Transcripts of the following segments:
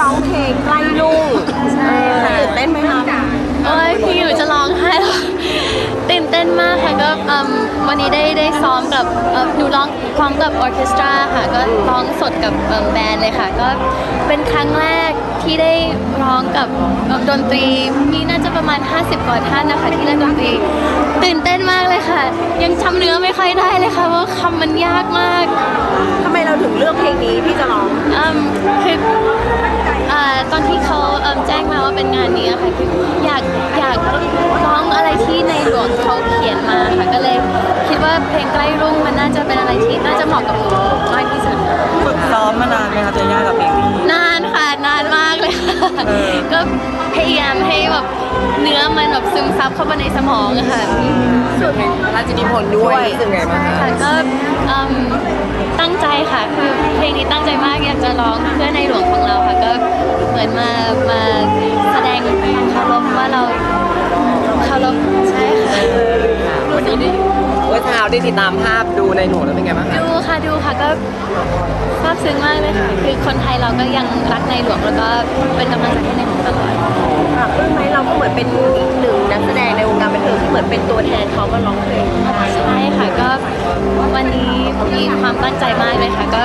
ร้องเพลงใกล้ลุ่งใช่ค่ะตื่นเต้นไหมคะโอ้ยพี่หนูจะร้องไห้แล้วตื่นเต้นมากค่ะก็อืมวันนี้ได้ได้ซ้อมกับเอ่อหนูร้องพร้อมกับออร์เคสตราค่ะก็ร้องสดกับเอิ่มแบนด์เลยค่ะ ก็เป็นครั้งแรกที่ได้ร้องกับเอ่อดนตรีมีน่าจะประมาณ 50กว่าท่านนะคะที่เล่นดนตรีตื่นเต้นมากเลยค่ะ ยังจำเนื้อไม่ค่อยได้เลยค่ะเพราะคำมันยากมากทำไมเราถึงเลือกเพลงนี้ที่จะร้องอืมคืออ่า ตอนที่เขาเอิ่มแจ้งมาว่าเป็นงานนี้อะค่ะคืออยากอยากร้องอะไรที่ในหลวงเขาเขียนมาค่ะก็เลยคิดว่าเพลงใกล้รุ่งมันน่าจะเป็นอะไรที่น่าจะเหมาะกับหนูมากที่สุดฝึกซ้อมมานานไหมครับเจย่ากับเพลงนี้ นานค่ะนานมากเลยค่ะเออ ก็พยายามให้แบบเนื้อมันแบบซึมซับเข้าไปในสมองอะค่ะพระราชนิพนธ์ด้วยรู้สึกไงบ้างคะ ค่ะก็อืม ตั้งใจค่ะคือเพลงนี้ตั้งใจมากอยากจะร้องเพื่อในหลวงของเราค่ะก็เหมือนมามาแสดงความเคารพว่าเราเคารพใช่ค่ะวันนี้ได้เมื่อเช้าได้ติดตามภาพดูในหนูแล้วเป็นไงบ้างคะดูค่ะดูค่ะก็ซาบซึ้งมากเลยค่ะคือคนไทยเราก็ยังรักในหลวงแล้วก็เป็นกำลังใจให้ในหลวงตลอดค่ะเพื่อนไหมเราก็เหมือนเป็นอีกหนึ่ง เทิงที่เหมือนเป็นตัวแทนเขามาร้องเพลงใช่ค่ะก็วันนี้มีความตั้งใจมากเลยค่ะ ก็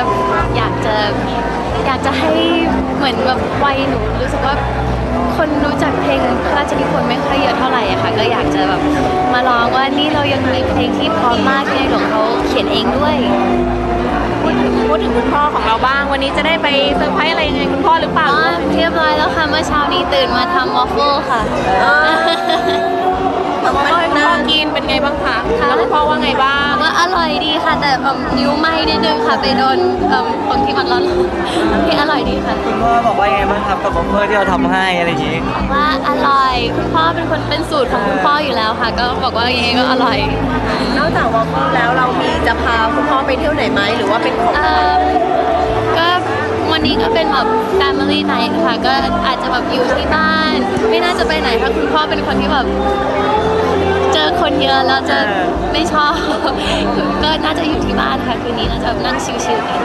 อยากจะอยากจะให้เหมือนแบบวัยหนูรู้สึกว่าคนรู้จักเพลงพระราชนิพนธ์ไม่ค่อยเยอะเท่าไหร่อะค่ะ ก็อยากจะแบบมาลองว่านี่เรายังมีเพลงที่เพร้อมมากที่ในหลวงเขาเขียนเองด้วยพูดถึงพูดถึงคุณพ่อของเราบ้าง วันนี้จะได้ไปเซอร์ไพรส์อะไรยังไงคุณพ่อหรือเปล่าอ๋อเรียบร้อยแล้วค่ะเมื่อเช้านี้ตื่นมาทำวาฟเฟิลค่ะ ทำให้คุณพ่อกินเป็นไงบ้างคะแล้วคุณพ่อว่าไงบ้างว่าอร่อยดีค่ะ แต่เอิ่มนิ้วไหม้นิดนึงค่ะ ไปโดนเอิ่มตรงที่มันร้อนๆที่อร่อยดีค่ะ คุณพ่อบอกว่ายังไงบ้างครับกับวาฟเฟิลที่เราทำให้อะไรอย่างงี้ว่าอร่อย คุณพ่อเป็นคนเป็นสูตรของคุณพ่ออยู่แล้วค่ะ ก็บอกว่ายังไงก็อร่อย นอกจากวาฟเฟิลแล้วเรามีจะพาคุณพ่อไปเที่ยวไหนไหมหรือว่าเป็นของ เอิ่มก็วันนี้ก็เป็นแบบ family night ค่ะ ก็อาจจะแบบอยู่ที่บ้าน ไม่น่าจะไปไหนเพราะคุณพ่อเป็นคนที่แบบเจ อคนเยอะแล้วจะไม่ชอบ ก็น่าจะอยู่ที่บ้านค่ะคืนนี้น่าจะแบบนั่งชิลๆกัน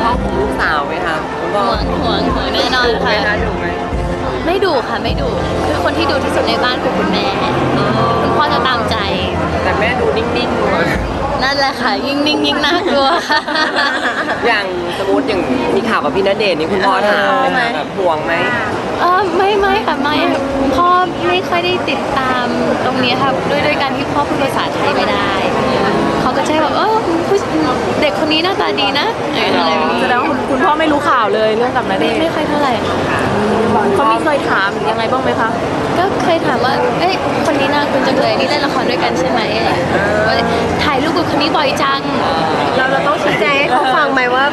พ่อของลูกสาวไหมคะคุณพ่อห่วงห่วงห่วงแน่นอนไหมค่ะคะดูไหมไม่ดุค่ะไม่ดุคือคนที่ดุที่สุดในบ้านคือคุณแม่คุณพ่อจะตามใจ แต่แม่ดูนิ่งๆอยู่อะ นั่นแหละค่ะ ยิ่งนิ่งยิ่งน่ากลัวค่ะ อย่างสมมติอย่างมีข่าวกับพี่ณเดชน์นี่คุณพ่อถามไหมคะแบบห่วงไหม เออไม่ไม่ค่ะไม่ค่ะพ่อไม่ค่อยได้ติดตามตรงนี้ค่ะด้วยด้วยการที่พ่อพูดภาษาไทยไม่ได้ เขาก็ใช้แบบเออผู้เด็กคนนี้หน้าตาดีนะเอออะไรแบบนี้แสดงว่าคุณพ่อไม่รู้ข่าวเลยเรื่องกับนาเดไม่ชน์ไม่ค่อยเท่าไหร่ค่ะเขามีเคยถามยังไงบ้างไหมคะก็ เคยถามว่า เอ้ย คนนี้น่าคุณจังเลย นี่เล่นละครด้วยกันใช่ไหมอะไรอย่างเงี้ยว่าถ่ายรูปกับคนนี้บ่อยจัง เราเราต้องชี้แจงให้เขาฟังไหมว่า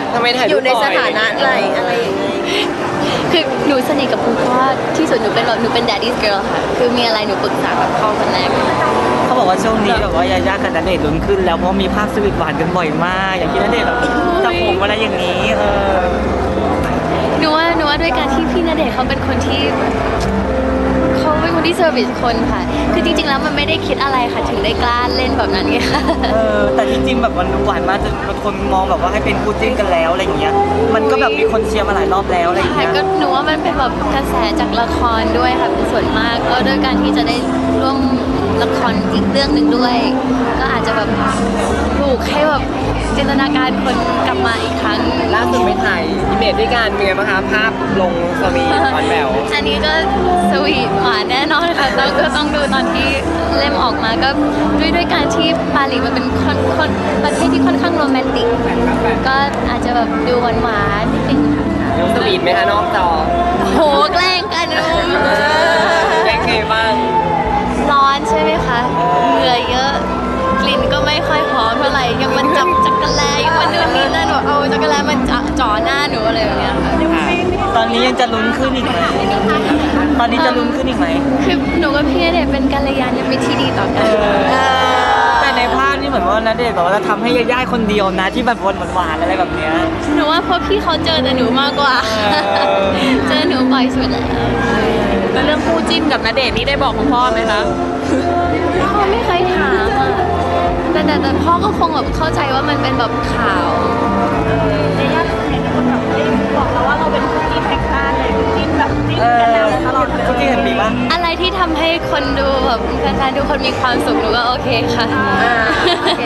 อยู่ในสถานะอะไรอะไรอย่างนี้คือหนูสนิทกับคุณพ่อที่สุดหนูเป็นแบบหนูเป็น daddy's girl ค่ะ คือมีอะไรหนูปรึกษากับพ่อคนแรกเขาบอกว่าช่วงนี้แบบว่ายาย่ากับณเดชน์ลุ้นขึ้น แล้วเพราะมีภาพสวีทหวานกันบ่อยมาก อย่างที่ณเดชน์แบบจับผมอะไรอย่างนี้เออหนูว่าหนูว่าด้วยการที่พี่ณเดชน์เขาเป็นคนที่ เขาเป็นคนที่ service คนค่ะ คือจริงๆแล้วมันไม่ได้คิดอะไรค่ะ ถึงได้กล้าเล่นแบบนั้นไงค่ะ เออแต่จริงๆแบบมันดูหวานมากจนบางคนมองแบบว่าให้เป็นคู่จิ้นกันแล้วอะไรอย่างเงี้ย มันก็แบบมีคนเชียร์มาหลายรอบแล้วอะไรอย่างค่ะเงี้ย ก็หนูว่ามันเป็นแบบกระแสจากละครด้วยค่ะเป็นส่วนมากก็ด้วยการที่จะได้ร่วมละครอีกเรื่องหนึ่งด้วย ก็อาจจะแบบปลู กให้แบบจินตนาการคนกลับมาอีกครั้ง ล่าสุดไปถ่าย image ด้วยกันเป็นไงบ้างคะภาพลงสวีทหวานแหววอันนี้ก็สวีทหวานแน่นอนค่ะต้องก็ต้องดูตอนที่เล่มออกมาก็ด้วยด้วยการที่บาหลีมันเป็นคนคนประเทศที่ค่อนข้างโรแมนติก ก็อาจจะแบบดูหวานหวานๆนิดนึงค่ะสวีทไหมคะนอกจอโหแกล้งกันนุ้แยังไงบ้างร้อนใช่ไหมคะเหงื่อเยอะ กลิ่นก็ไม่ค่อยหอมเท่าไหร่ยังมันจับจักรแลยังมันนู่นนี่นั่นหนูเอาจักรแลมันจ่อจ่อหน้าหนูอะไรอย่างเงี้ยค่ะ ตอนนี้ยังจะลุ้นขึ้นอีกไหมตอนนี้จะลุ้นขึ้นอีกไหมคือหนูกับพี่ณเดชน์เป็นกัลยาณมิตรที่ดีต่อกันแต่ในภาพนี่เหมือนว่าณเดชน์บอกว่าจะทำให้ยาย่าคนเดียวนะที่แบบวนหวานๆอะไรแบบเนี้ย หนูว่าเพราะพี่เขาเจอแต่หนูมากกว่า เออ เจอหนูบ่อยสุดแล้วแล้วเรื่องคู่จิ้นกับนาเดชน์นี่ได้บอกคุณพ่อไหมคะ พ่อไม่เคยถามอะ แต่แต่แต่พ่อก็คงแบบเข้าใจว่ามันเป็นแบบข่าว เจ๊ย่าเป็นคนแบบได้บอกเราว่าเราเป็นคู่จิ้นแห่งชานเลยจิ้นแบบจิ้นกันแล้วตลอดเลยที่เห็นมีบ้างอะไรที่ทำให้คนดูแบบแฟนๆทุกคนมีความสุขหนูก็โอเคค่ะโอเค